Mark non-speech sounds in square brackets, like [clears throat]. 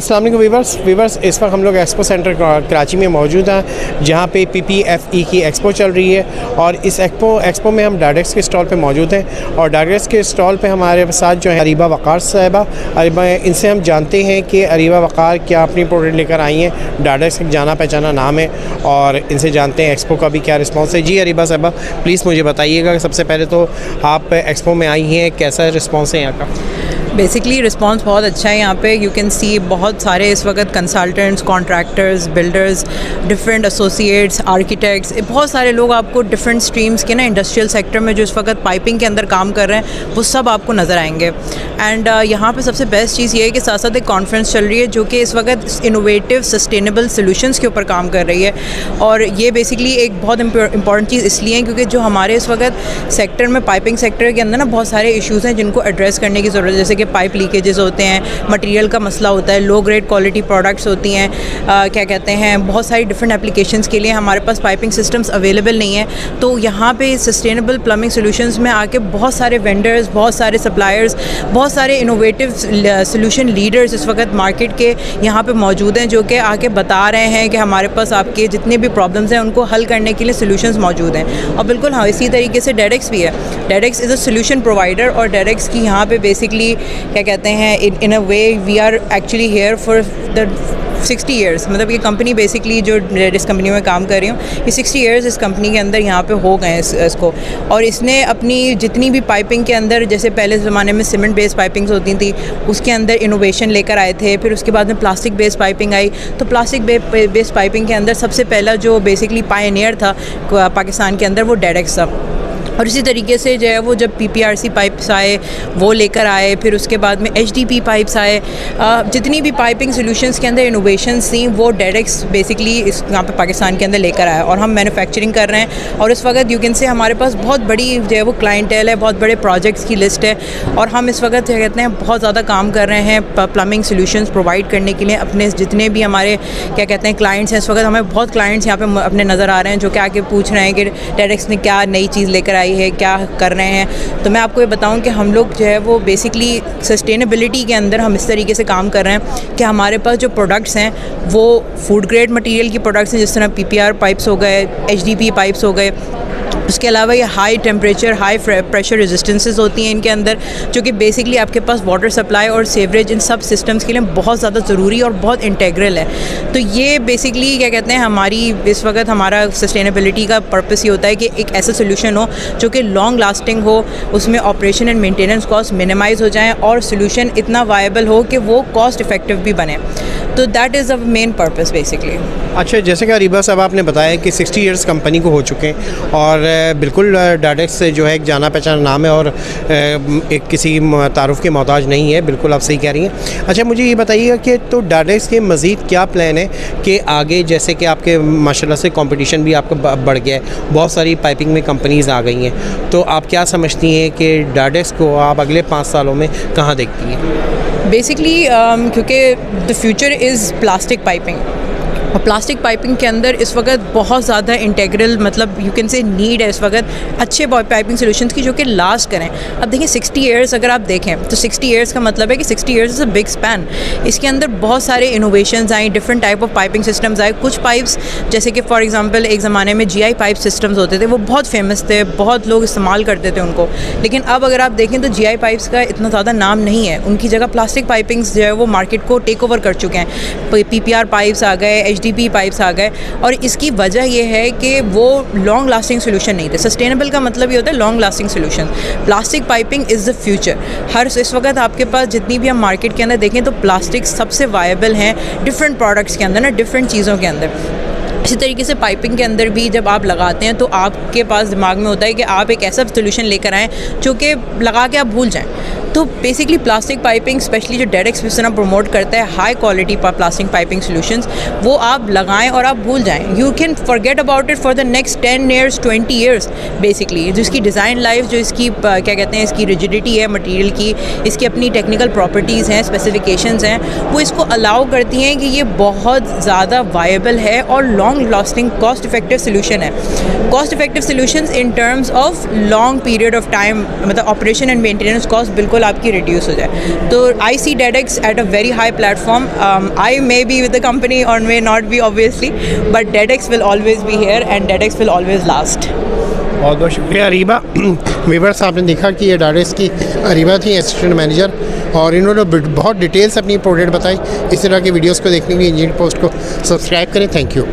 अस्सलाम viewers viewers इस वक्त हम लोग एक्सपो सेंटर कराची में मौजूद हैं, जहाँ पे पी पी एफ़ ई की एक्सपो चल रही है और इस एक्सपो एक्सपो में हम डायरेक्स के स्टॉल पे मौजूद हैं और डायरेक्स के स्टॉल पे हमारे साथ जो है अरीबा वक़ार साहिबा। अरीबा इनसे हम जानते हैं कि अरीबा वक़ार क्या अपनी प्रोडक्ट लेकर आई हैं। डायरेक्स एक जाना पहचाना नाम है और इनसे जानते हैं एक्सपो का भी क्या रिस्पॉन्स है। जी अरीबा साहिबा प्लीज़ मुझे बताइएगा सबसे पहले तो आप एक्सपो में आई हैं, कैसा रिस्पॉन्स है यहाँ का? बेसिकली रिस्पांस बहुत अच्छा है यहाँ पे. यू कैन सी बहुत सारे इस वक्त consultants contractors builders different associates architects बहुत सारे लोग आपको डिफरेंट स्ट्रीम्स के ना इंडस्ट्रियल सेक्टर में जो इस वक्त पाइपिंग के अंदर काम कर रहे हैं वो सब आपको नज़र आएँगे. एंड uh, यहाँ पे सबसे बेस्ट चीज़ ये है कि साथ साथ एक कॉन्फ्रेंस चल रही है जो कि इस वक्त इनोवेटिव सस्टेनेबल सोल्यूशंस के ऊपर काम कर रही है. और ये बेसिकली एक बहुत इंपॉर्टेंट चीज़ इसलिए है क्योंकि जो हमारे इस वक्त सेक्टर में पाइपिंग सेक्टर के अंदर ना बहुत सारे इशूज़ हैं जिनको एड्रेस करने की ज़रूरत है. जैसे कि पाइप लीकेजेस होते हैं मटेरियल का मसला होता है लो ग्रेड क्वालिटी प्रोडक्ट्स होती हैं क्या कहते हैं, बहुत सारी डिफरेंट एप्लीकेशंस के लिए हमारे पास पाइपिंग सिस्टम्स अवेलेबल नहीं है। तो यहाँ पे सस्टेनेबल प्लम्बिंग सोल्यूशंस में आके बहुत सारे वेंडर्स बहुत सारे सप्लायर्स बहुत सारे इनोवेटिव सोल्यूशन लीडर्स इस वक्त मार्केट के यहाँ पे मौजूद हैं, जो कि आके बता रहे हैं कि हमारे पास आपके जितने भी प्रॉब्लम्स हैं, उनको हल करने के लिए सोल्यूशंस मौजूद हैं। और बिल्कुल हाँ इसी तरीके से डेडेक्स भी है। Dadex is a solution provider और डेडेक्स की यहाँ पे बेसिकली क्या कहते हैं in a way we are actually here for the sixty years मतलब ये कंपनी बेसिकली जो जिस कंपनी में काम कर रही हूँ ये सिक्सटी ईयर्स इस कंपनी के अंदर यहाँ पे हो गए इस, इसको। और इसने अपनी जितनी भी पाइपिंग के अंदर जैसे पहले ज़माने में सीमेंट बेस्ड पाइपिंग्स होती थी उसके अंदर इनोवेशन लेकर आए थे फिर उसके बाद में प्लास्टिक बेस्ड पाइपिंग आई। तो प्लास्टिक बेस्ड पाइपिंग के अंदर सबसे पहला जो बेसिकली पायनियर था पाकिस्तान के अंदर वो डेडेक्स था। और इसी तरीके से जो है वो जब P P R C pipes आए, वो लेकर आए, फिर उसके बाद में एच डी पी पाइप्स आए जितनी भी पाइपिंग सोल्यूशंस के अंदर इनोवेशन थी, वो डायरेक्ट बेसिकली इस यहाँ पे पाकिस्तान के अंदर लेकर आए और हम मैन्युफैक्चरिंग कर रहे हैं। और इस वक्त यू कैन से हमारे पास बहुत बड़ी जो है वो क्लाइंटेल है, बहुत बड़े प्रोजेक्ट्स की लिस्ट है और हम इस वक्त क्या कहते हैं, बहुत ज़्यादा काम कर रहे हैं प्लम्बिंग सोल्यूशन प्रोवाइड करने के लिए अपने जितने भी हमारे क्या कहते हैं क्लाइंट्स हैं, इस वक्त हमें बहुत क्लाइंट्स यहाँ पे अपने नज़र आ रहे हैं, जो कि आके पूछ रहे हैं कि डायरेक्ट ने क्या नई चीज़ लेकर आई है, क्या कर रहे हैं। तो मैं आपको ये बताऊँ कि हम लोग जो है वो बेसिकली सस्टेनेबिलिटी के अंदर हम इस तरीके से काम कर रहे हैं कि हमारे पास जो प्रोडक्ट्स हैं, वो फ़ूड ग्रेड मटेरियल की प्रोडक्ट्स हैं, जिस तरह पीपीआर पाइप्स हो गए एचडीपी पाइप्स हो गए उसके अलावा ये high temperature high pressure resistances होती हैं इनके अंदर, जो कि बेसिकली आपके पास वाटर सप्लाई और सेवरेज इन सब सिस्टम्स के लिए बहुत ज़्यादा ज़रूरी और बहुत इंटेग्रल है। तो ये बेसिकली क्या कहते हैं, हमारी, इस वक्त हमारा सस्टेनेबिलिटी का पर्पस ये होता है कि एक ऐसा सोल्यूशन हो, जो कि लॉन्ग लास्टिंग हो, उसमें operation and maintenance cost minimize हो जाए और सोल्यूशन इतना वायबल हो कि वो कॉस्ट इफ़ेक्टिव भी बने। तो that is a main purpose basically अच्छा जैसे कि अरीबा साहब, आपने बताया कि 60 इयर्स कंपनी को हो चुके हैं और बिल्कुल डाडेक्स से जो है एक जाना पहचाना नाम है और एक किसी तारुफ के मोहताज नहीं है, बिल्कुल आप सही कह रही हैं। अच्छा मुझे ये बताइएगा कि तो डाडेक्स के मज़ीद क्या प्लान है कि आगे जैसे कि आपके, माशाल्लाह से कंपटीशन भी आपका बढ़ गया है, बहुत सारी पाइपिंग में कंपनीज़ आ गई हैं तो आप क्या समझती हैं कि डाडेक्स को आप अगले पाँच सालों में कहाँ देखती हैं? बेसिकली um, क्योंकि the future is plastic piping और प्लास्टिक पाइपिंग के अंदर इस वक्त बहुत ज़्यादा इंटेग्रल मतलब यू कैन से नीड है इस वक्त अच्छे पाइपिंग सोल्यूशन की जो कि लास्ट करें। अब देखिए सिक्सटी ईयर्स अगर आप देखें तो सिक्सटी ईयर्स का मतलब है कि sixty years is a big span इसके अंदर बहुत सारे इनोवेशन आए different type of piping systems आए। कुछ पाइप्स जैसे कि फॉर एग्ज़ाम्पल एक ज़माने में जी आई पाइप सिस्टम्स होते थे, वो बहुत फ़ेमस थे, बहुत लोग इस्तेमाल करते थे उनको। लेकिन अब अगर आप देखें तो जी आई पाइप्स का इतना ज़्यादा नाम नहीं है। उनकी जगह प्लास्टिक पाइपिंग्स जो है, वो मार्केट को टेक ओवर कर चुके हैं। पी पी आर पाइप्स आ गए एच पी पाइप्स आ गए और इसकी वजह यह है कि वो लॉन्ग लास्टिंग सोल्यूशन नहीं थे। सस्टेनेबल का मतलब ये होता है long lasting solution plastic piping is the future हर इस वक्त आपके पास जितनी भी हम मार्केट के अंदर देखें तो प्लास्टिक सबसे वायबल हैं डिफरेंट प्रोडक्ट्स के अंदर ना डिफरेंट चीज़ों के अंदर। इसी तरीके से पाइपिंग के अंदर भी जब आप लगाते हैं तो आपके पास दिमाग में होता है कि आप एक ऐसा सोल्यूशन लेकर आएँ जो कि लगा के आप भूल जाएँ। तो बेसिकली प्लास्टिक पाइपिंग स्पेशली जो डेड एक्सप्रेसना प्रमोट करता है high quality plastic piping solutions वो आप लगाएँ और आप भूल जाएँ। You can forget about it for the next ten years twenty years basically जो इसकी डिज़ाइन लाइफ जो इसकी क्या कहते हैं, इसकी रिजिडिटी है मटीरियल की, इसकी अपनी टेक्निकल प्रॉपर्टीज़ हैं स्पेसिफिकेशंस हैं, वो इसको अलाउ करती हैं कि ये बहुत ज़्यादा वायबल है और long lasting cost effective solution है। Cost effective solution in terms of long period of time मतलब ऑपरेशन एंड मेंटेनेंस कॉस्ट बिल्कुल लेवल आपकी रिड्यूस हो जाए। तो I see Dadex at a very high platform I may be with the company और may not be obviously but Dadex will always be here and Dadex will always last बहुत बहुत शुक्रिया, Areeba. [clears throat] Viewers आपने देखा कि ये डायरेक्स की अरीबा थी असिस्टेंट मैनेजर और इन्होंने बहुत डिटेल्स अपनी प्रोडक्ट बताई। इस तरह की वीडियोस को देखने के लिए इंजीनियर पोस्ट को सब्सक्राइब करें। Thank you